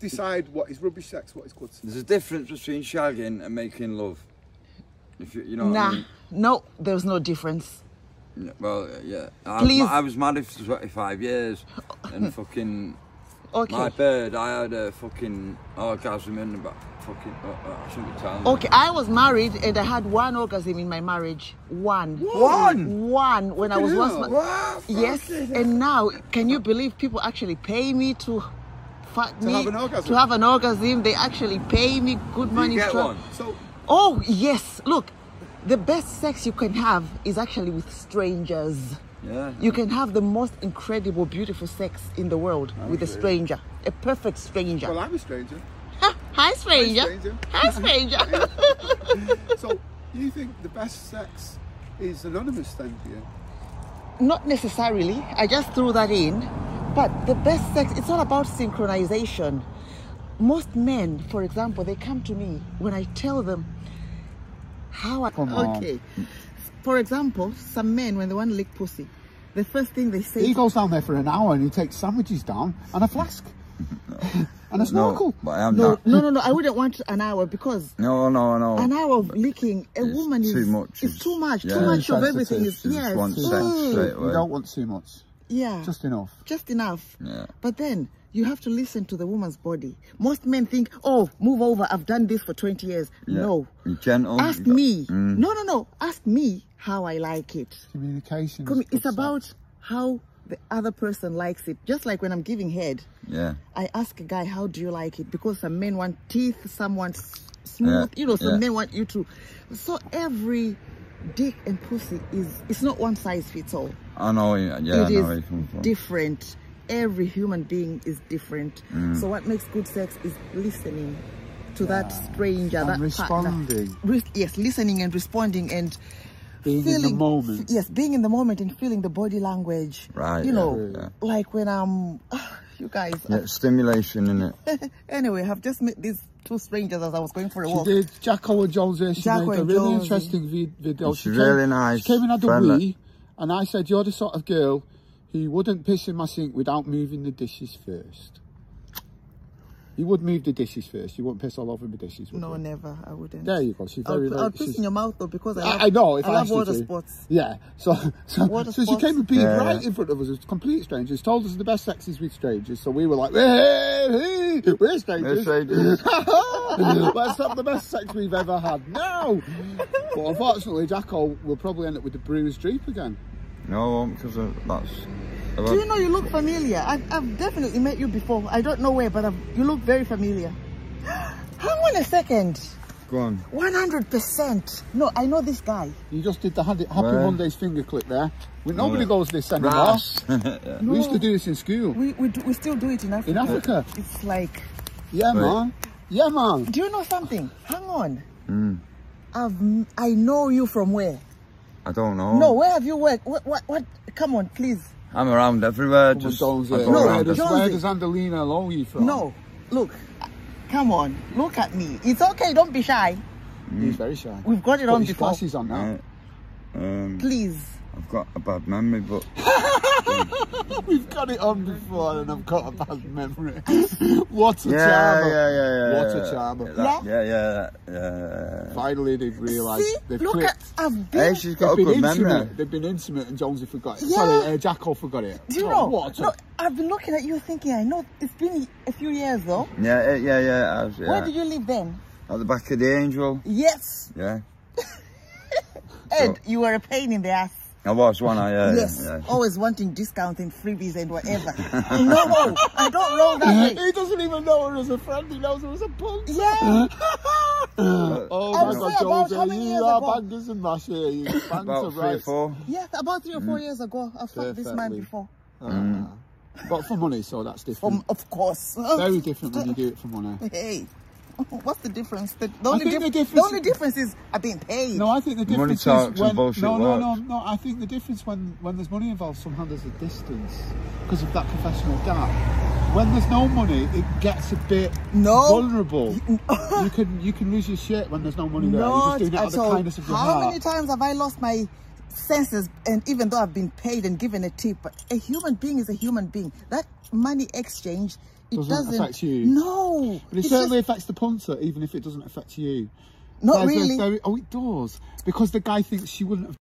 decide what is rubbish sex, what is good sex. There's a difference between shagging and making love. If you, you know what Nah, I mean. no, there's no difference. Yeah, Well, yeah. I, Please. Was, I was married for 25 years, and fucking Okay. my bird, I had a fucking orgasm in about fucking. Uh, uh, I shouldn't be telling. you. Okay, I was married and I had one orgasm in my marriage. One. One? One when I was once. hell. ma- Wow, Yes, and now can you believe people actually pay me to fuck me have an orgasm? to have an orgasm? They actually pay me good money. you get to- one? So, Oh yes, look, the best sex you can have is actually with strangers. Yeah. You can have the most incredible, beautiful sex in the world with a stranger, a perfect stranger. well, I'm a stranger. Hi, stranger. Hi, stranger. Hi, stranger. So, you think the best sex is anonymous then, do you? Not necessarily. I just threw that in. But the best sex, it's all about synchronization. Most men, for example, they come to me when I tell them how I. Come on. okay. For example, some men, when they want to lick pussy, the first thing they say. He goes down there for an hour and he takes sandwiches down and a flask and a snorkel. No, but I am no, not. no, no, no. I wouldn't want an hour because No, no, no. an hour of licking a It's woman is too much. It's too much. Yeah. Too much of everything is sensitive. Yes. wants Mm. You don't want too much, Yeah. just enough. just enough. Yeah. But then you have to listen to the woman's body. Most men think, oh, move over. I've done this for 20 years. Yeah. No. Be gentle. Ask got- me. Mm. No, no, no. Ask me how I like it. Communication. is It's sex. about how the other person likes it. Just like when I'm giving head, Yeah. I ask a guy, how do you like it? Because some men want teeth, some want smooth, Yeah, you know, some yeah. men want you to. So every dick and pussy is, it's not one size fits all. I know. Yeah, yeah I It know is where you come from. different. Every human being is different. Mm. So what makes good sex is listening to that stranger, And that responding. partner. Re- yes, listening and responding and Being in the feeling moment. Yes, being in the moment and feeling the body language. Right, You yeah, know, yeah. like when I'm, you guys. Yeah, stimulation in it. anyway, I've just met these two strangers as I was going for a She walk. did. Jacko and Jonesy. She Jacko made a really Jonesy. interesting vi- video. She's really nice, She came and had a friendly. wee, and I said, "You're the sort of girl who wouldn't piss in my sink without moving the dishes first. You would move the dishes first. You wouldn't piss all over the dishes. Would No, you? never. I wouldn't. There you go. She's I'll, very. I'll piss she's- in your mouth though because I, love, I, I know. If I I love water to. sports. Yeah. So, so, Water so she came and peed Yeah. right in front of us as complete strangers. Told us the best sex is with strangers. So we were like, hey, hey, we're strangers. We're strangers. Let's have the best sex we've ever had. No. But unfortunately, Jacko will probably end up with the bruised dreep again. No, because of, uh, that's. Do you know you look familiar? I've, I've definitely met you before. I don't know where, but I've, you look very familiar. Hang on a second. Go on. 100%. No, I know this guy. You just did the Happy Happy Where? Mondays finger clip there. We, nobody Yeah. goes this anymore. Brass. We used to do this in school. We, we, do, we still do it in Africa. In Africa? It's like, Yeah, Right. man. Yeah, man. do you know something? Hang on. Mm. I've, I know you from where? I don't know. No, where have you worked? What, what, what? Come on, please. I'm around everywhere. Come Just Jonesy. I go No, where, around does, Jonesy. where does Andalina know you from? No, look. Come on, look at me. It's okay, don't be shy. He's very shy. We've got it Put on his before. glasses on now. Uh, um, Please. I've got a bad memory, but We've got it on before and I've got a bad memory. what a yeah, charmer. yeah, yeah, yeah. What a yeah. charmer. That- yeah, yeah, yeah. Finally, they've realised See, they've look clicked. at, I've Hey, been, she's They've a been good intimate. memory. They've been intimate and Jonesy forgot it. Yeah. Sorry, uh, Jacko forgot it. do you Oh, know? What? a- No, I've been looking at you thinking, I know it's been a few years though. Yeah, eh, yeah, yeah. I was, Where yeah. did you live then? At the back of the angel. Yes. Yeah. Ed, you were a pain in the ass. I was one. I yeah, yes. yeah. Always wanting discounts and freebies and whatever. no, I don't roll that way. He doesn't even know her was a friend. He knows her was a punk. Yeah. Oh I my would God, say about how Jonesy, many you years are ago? bangers and mash here. You bangers About are three or four. Yeah, about three or four years ago. I've fucked this man Perfectly. before. Ah. But for money, so that's different. Um, of course. Very different when you do it for money. Hey, what's the difference? The, the only, think the dif- the difference- only difference is I've been paid. No, I think the Money difference talks is and when bullshit no, no, no, works. no. I think the difference when when there's money involved, somehow there's a distance because of that professional gap. When there's no money, it gets a bit No. vulnerable. you can you can lose your shit when there's no money there. You're just doing it out of at the all. kindness of your How heart. many times have I lost my senses? And even though I've been paid and given a tip, but a human being is a human being. That money exchange it Doesn't doesn't affect you? No, But it certainly just- affects the punter, even if it doesn't affect you. not There's really. very- oh, it does. Because the guy thinks she wouldn't have